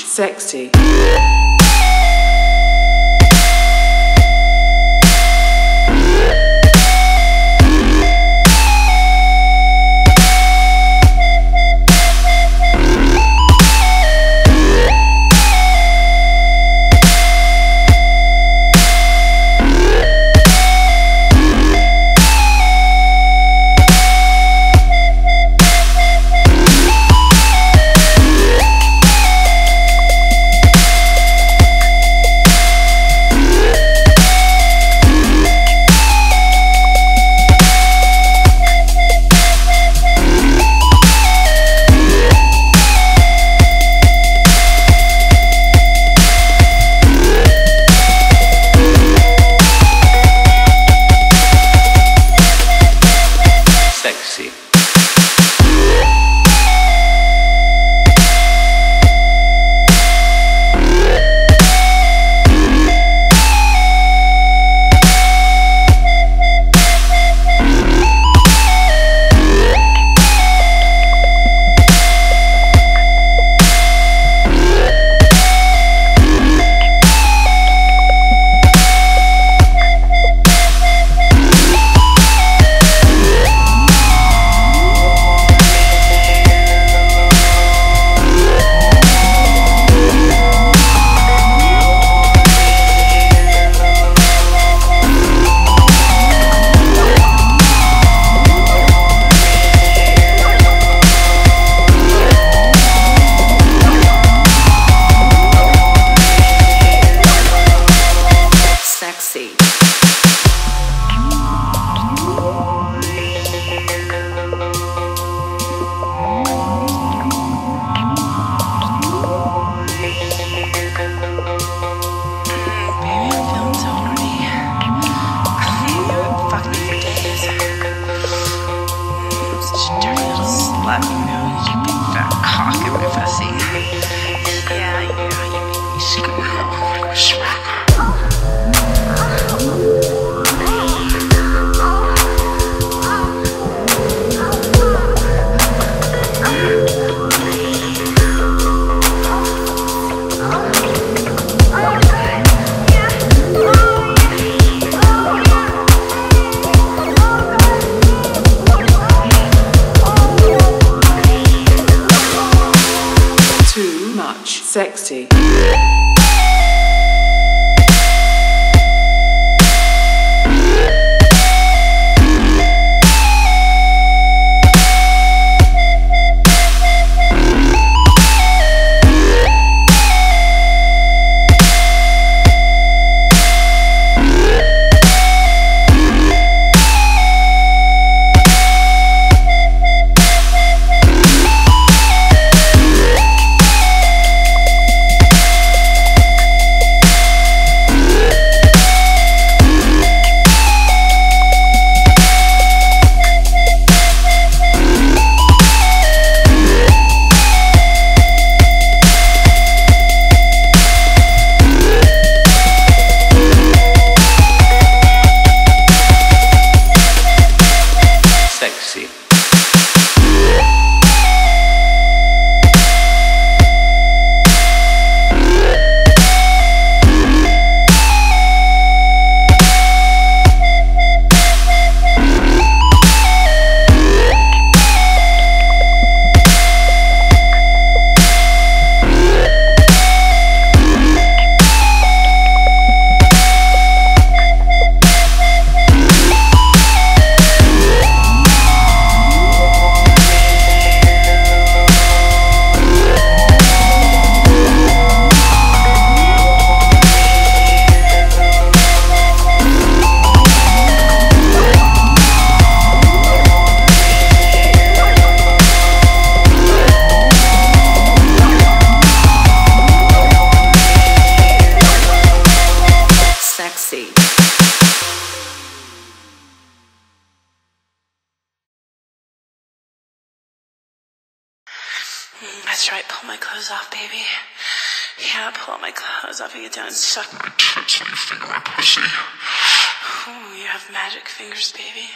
Sexy. slap you, you know, you big fat cock if I see. much sexy. Mm, That's right. Pull my clothes off, baby. Yeah, pull all my clothes off and get down and suck. Touch your finger on pussy. Ooh, you have magic fingers, baby.